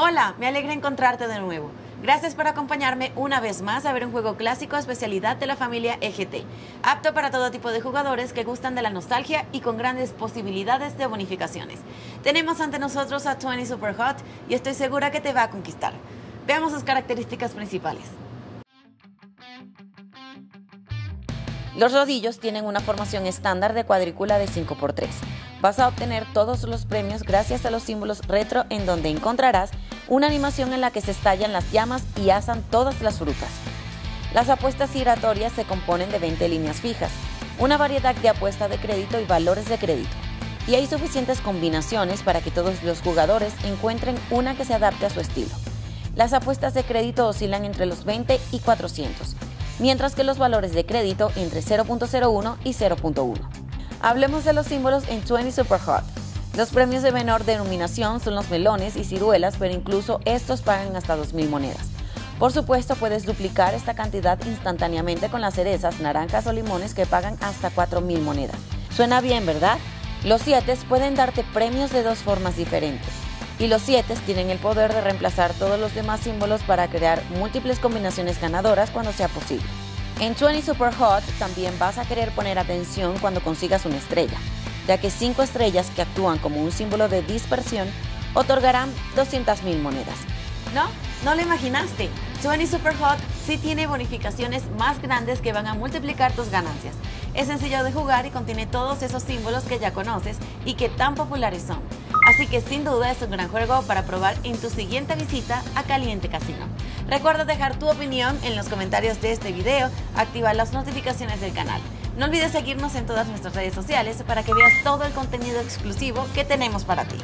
Hola, me alegra encontrarte de nuevo. Gracias por acompañarme una vez más a ver un juego clásico especialidad de la familia EGT, apto para todo tipo de jugadores que gustan de la nostalgia y con grandes posibilidades de bonificaciones. Tenemos ante nosotros a 20 Super Hot y estoy segura que te va a conquistar. Veamos sus características principales. Los rodillos tienen una formación estándar de cuadrícula de 5x3. Vas a obtener todos los premios gracias a los símbolos retro en donde encontrarás una animación en la que se estallan las llamas y asan todas las frutas. Las apuestas giratorias se componen de 20 líneas fijas, una variedad de apuestas de crédito y valores de crédito. Y hay suficientes combinaciones para que todos los jugadores encuentren una que se adapte a su estilo. Las apuestas de crédito oscilan entre los 20 y 400, mientras que los valores de crédito entre 0.01 y 0.1. Hablemos de los símbolos en 20 Super Hot. Los premios de menor denominación son los melones y ciruelas, pero incluso estos pagan hasta 2.000 monedas. Por supuesto, puedes duplicar esta cantidad instantáneamente con las cerezas, naranjas o limones que pagan hasta 4.000 monedas. Suena bien, ¿verdad? Los 7 pueden darte premios de dos formas diferentes. Y los 7 tienen el poder de reemplazar todos los demás símbolos para crear múltiples combinaciones ganadoras cuando sea posible. En 20 Super Hot también vas a querer poner atención cuando consigas una estrella ya que cinco estrellas que actúan como un símbolo de dispersión otorgarán 200.000 monedas. ¿No? ¿No lo imaginaste? 20 Super Hot sí tiene bonificaciones más grandes que van a multiplicar tus ganancias. Es sencillo de jugar y contiene todos esos símbolos que ya conoces y que tan populares son. Así que sin duda es un gran juego para probar en tu siguiente visita a Caliente Casino. Recuerda dejar tu opinión en los comentarios de este video, activar las notificaciones del canal. No olvides seguirnos en todas nuestras redes sociales para que veas todo el contenido exclusivo que tenemos para ti.